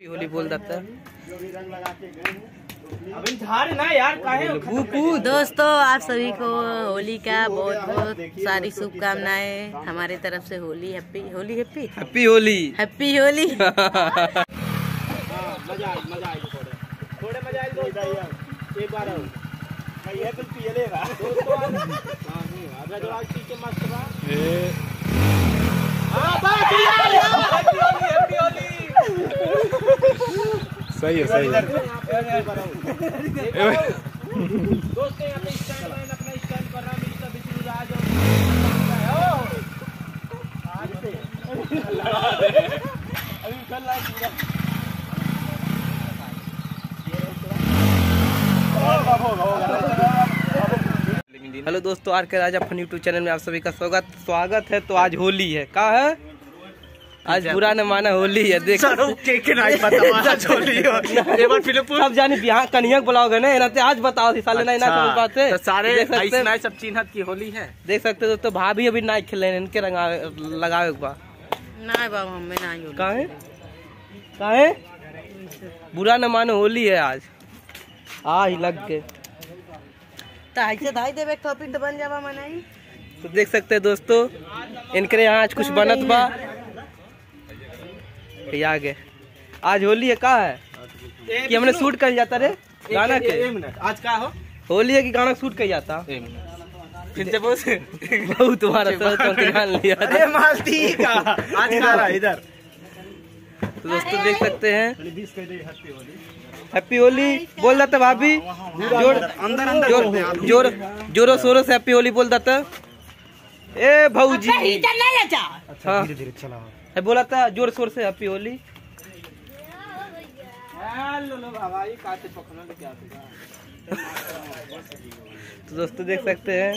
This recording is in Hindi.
होली बोल देता अभी झाड़ ना यार काहे दोस्तों आप सभी को होली का बहुत बहुत सारी शुभकामनाएँ। हमारे तरफ़ से Holi happy Holi happy? Happy Holi. Happy Holi. मज़ा मज़ा थोड़े थोड़े मज़ा आई एक बार ये कुछ पिए लेगा दोस्तों हाँ नहीं अगला जो आज पीछे मस्त बा सही है सही है। दोस्तों यहाँ पे स्टैंड मैन अपना स्टैंड कर रहा है मिस्टर विष्णु राज आज से अभी चल रहा पूरा हेलो दोस्तों आर के राजा फन यूट्यूब चैनल में आप सभी का स्वागत स्वागत है। तो आज होली है। का है? आज बुरा न माना होली है देख। अब जानी यहाँ कन्हैया बुलाओगे ना इन्हें आज बताओ थी साले नहीं ना समझ पाते तो सारे ऐसे नाई सब चिन्हत की होली है। देख सकते हो दोस्तों भाभी अभी नाइट खेल रहे हैं इनके रंगा लगावे एक बार। ना बाबू हमें ना होली काहे काहे बुरा न मानो होली है आज। आ ही लग के तो ऐसे धाई देवे टॉपिक तो बन जावा मनाई। तो देख सकते हैं दोस्तों इनके यहाँ आज कुछ बनत बा। ये आगे। आज होली है का है? कि हमने शूट कर जाता रे? गाना के? आज का हो? होली है कि गाना शूट कर जाता? फिर से बोल बहुत तुम्हारा तो लिया अरे मालती का आज का रहा इधर? तो दोस्तों देख सकते हैं। हैप्पी होली। बोल देता भाभी। ज़ोर अंदर अंदर ज़ोर ज़ोर जोरों शोरों से हैप्पी होली बोल देता। ए भाऊजी हाँ। है बोला था ज़ोर शोर से हैप्पी होली। तो दोस्तों देख सकते हैं।